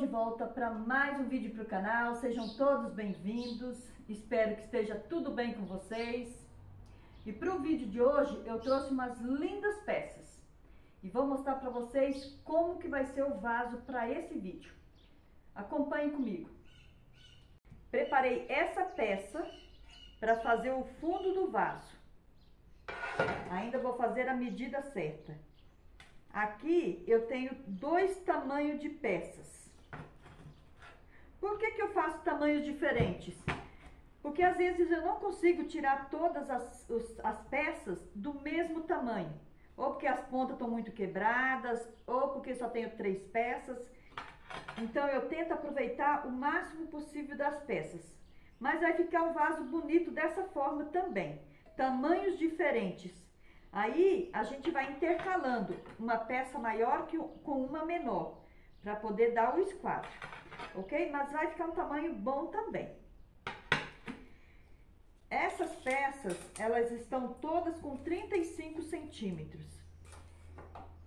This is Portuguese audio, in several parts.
de volta para mais um vídeo para o canal. Sejam todos bem-vindos. Espero que esteja tudo bem com vocês. E para o vídeo de hoje eu trouxe umas lindas peças e vou mostrar para vocês como que vai ser o vaso para esse vídeo. Acompanhe comigo. Preparei essa peça para fazer o fundo do vaso. Ainda vou fazer a medida certa. Aqui eu tenho dois tamanhos de peças. Por que, que eu faço tamanhos diferentes? Porque às vezes eu não consigo tirar todas as, as peças do mesmo tamanho. Ou porque as pontas estão muito quebradas, ou porque só tenho três peças. Então eu tento aproveitar o máximo possível das peças. Mas vai ficar um vaso bonito dessa forma também. Tamanhos diferentes Aí a gente vai intercalando uma peça maior que, com uma menor, para poder dar o esquadro, ok? Mas vai ficar um tamanho bom também. Essas peças, elas estão todas com 35 centímetros.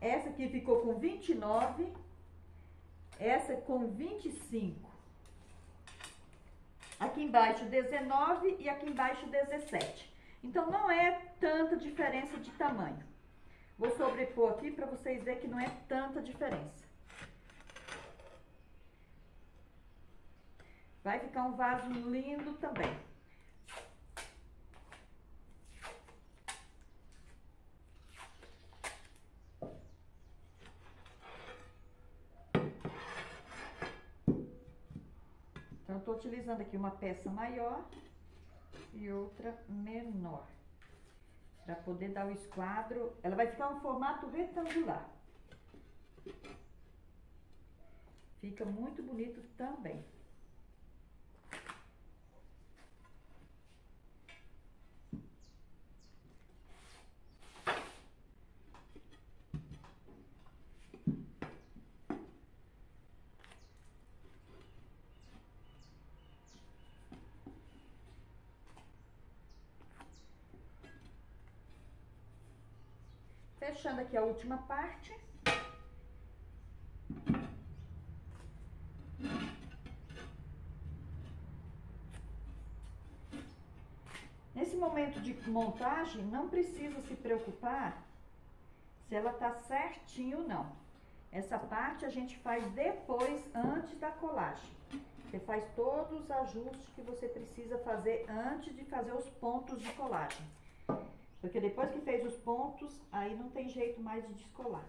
Essa aqui ficou com 29, essa com 25. Aqui embaixo 19 e aqui embaixo 17. Então, não é tanta diferença de tamanho. Vou sobrepor aqui para vocês verem que não é tanta diferença. Vai ficar um vaso lindo também. Então, eu tô utilizando aqui uma peça maior e outra menor. Para poder dar o esquadro, ela vai ficar um formato retangular. Fica muito bonito também. Fechando aqui a última parte. Nesse momento de montagem, não precisa se preocupar se ela tá certinho ou não. Essa parte a gente faz depois, antes da colagem. Você faz todos os ajustes que você precisa fazer antes de fazer os pontos de colagem. Porque depois que fez os pontos, aí não tem jeito mais de descolar.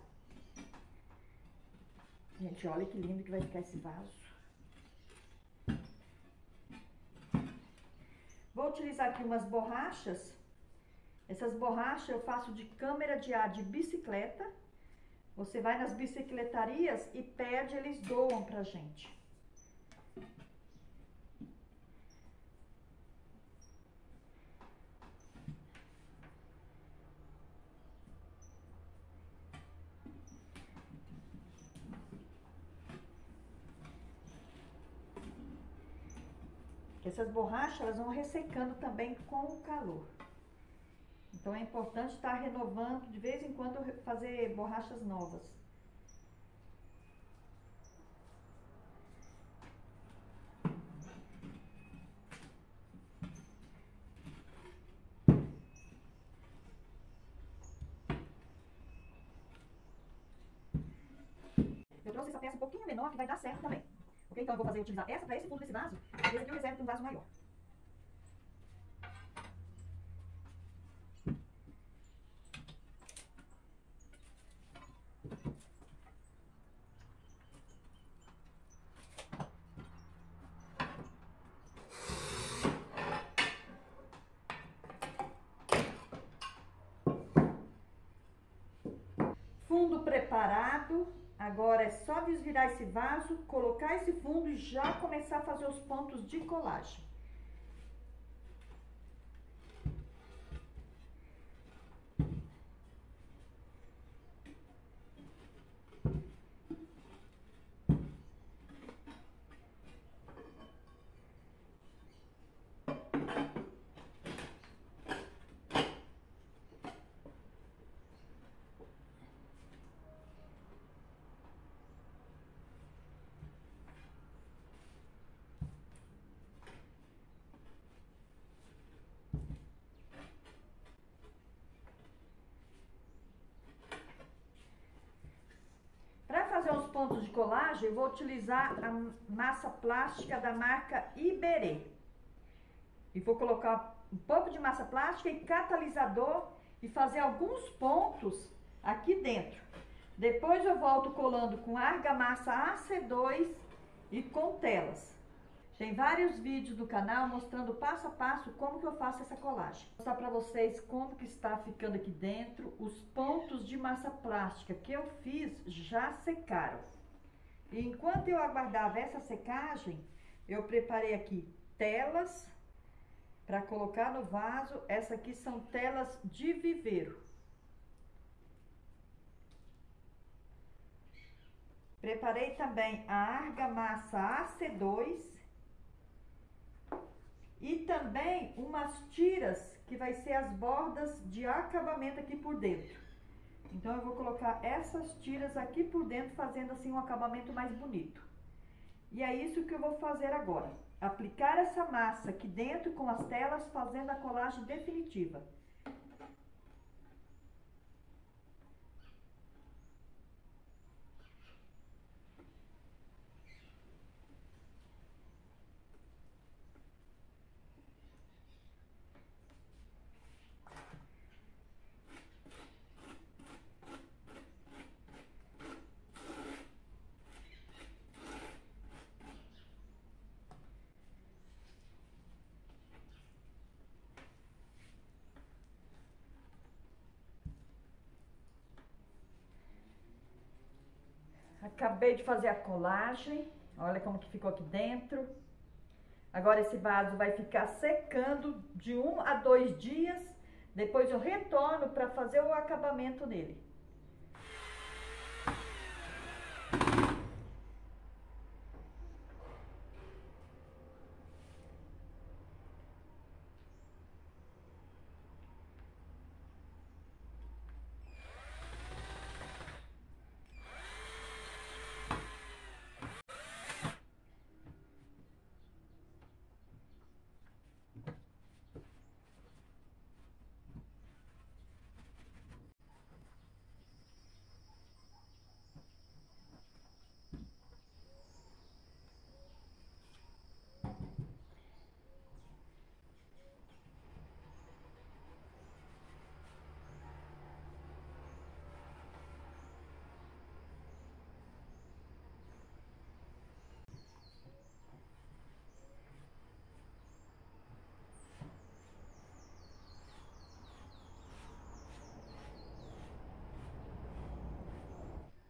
Gente, olha que lindo que vai ficar esse vaso. Vou utilizar aqui umas borrachas. Essas borrachas eu faço de câmera de ar de bicicleta. Você vai nas bicicletarias e pede, eles doam pra gente. Essas borrachas elas vão ressecando também com o calor. Então é importante estar renovando, de vez em quando fazer borrachas novas. Eu trouxe essa peça um pouquinho menor que vai dar certo também. Ok? Então eu vou fazer utilizar essa para esse fundo desse vaso. E esse aqui eu reservo para um vaso maior. Fundo preparado, Agora é só desvirar esse vaso, colocar esse fundo e já começar a fazer os pontos de colagem. Colagem, eu vou utilizar a massa plástica da marca Iberê. E vou colocar um pouco de massa plástica e catalisador e fazer alguns pontos aqui dentro. Depois eu volto colando com argamassa AC2 e com telas. Tem vários vídeos do canal mostrando passo a passo como que eu faço essa colagem. Vou mostrar para vocês como que está ficando aqui dentro os pontos de massa plástica que eu fiz já secaram. Enquanto eu aguardava essa secagem, eu preparei aqui telas para colocar no vaso. Essa aqui são telas de viveiro. Preparei também a argamassa AC2 e também umas tiras que vai ser as bordas de acabamento aqui por dentro. Então, eu vou colocar essas tiras aqui por dentro, fazendo assim um acabamento mais bonito. E é isso que eu vou fazer agora. Aplicar essa massa aqui dentro com as telas, fazendo a colagem definitiva. Acabei de fazer a colagem. Olha como que ficou aqui dentro. Agora esse vaso vai ficar secando de um a dois dias. Depois eu retorno para fazer o acabamento nele.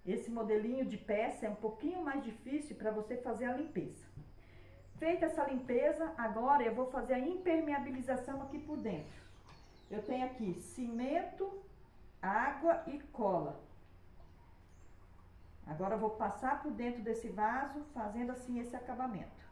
Esse modelinho de peça é um pouquinho mais difícil para você fazer a limpeza. Feita essa limpeza, agora eu vou fazer a impermeabilização aqui por dentro. Eu tenho aqui cimento, água e cola. Agora eu vou passar por dentro desse vaso, fazendo assim esse acabamento.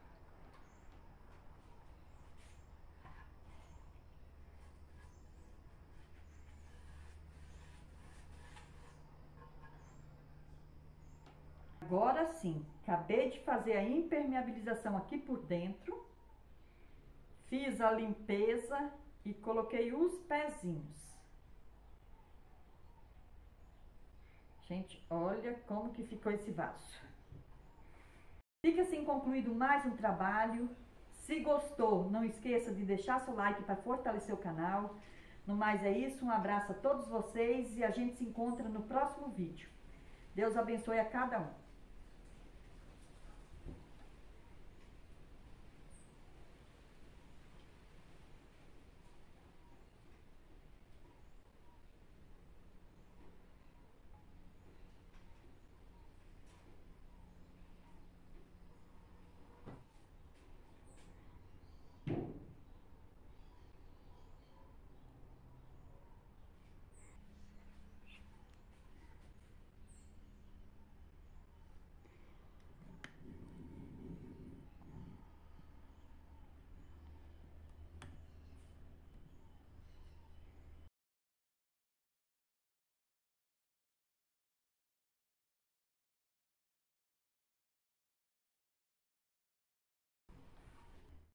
Agora sim, acabei de fazer a impermeabilização aqui por dentro. Fiz a limpeza e coloquei os pezinhos. Gente, olha como que ficou esse vaso. Fica assim concluído mais um trabalho. Se gostou, não esqueça de deixar seu like para fortalecer o canal. No mais é isso, um abraço a todos vocês e a gente se encontra no próximo vídeo. Deus abençoe a cada um.